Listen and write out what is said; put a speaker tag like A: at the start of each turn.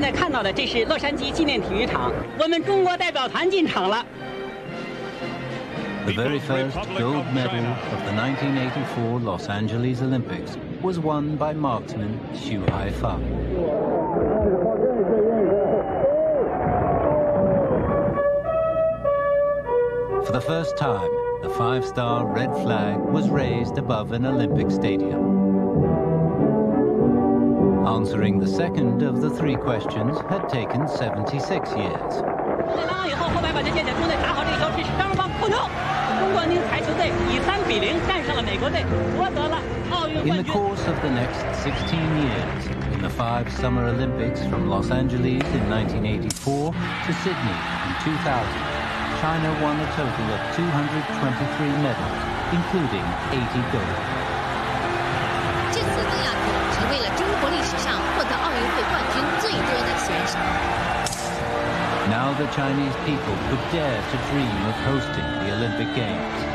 A: 现在看到的这是洛杉矶纪念体育场，我们中国代表团进场了。
B: The very first gold medal of the 1984 Los Angeles Olympics was won by marksman Xu Haifeng. For the first time, the five-star red flag was raised above an Olympic stadium. Answering the second of the three questions had taken 76 years. In the course of the next 16 years, in the five Summer Olympics from Los Angeles in 1984 to Sydney in 2000, China won a total of 223 medals, including 80 gold. Now the Chinese people could dare to dream of hosting the Olympic Games.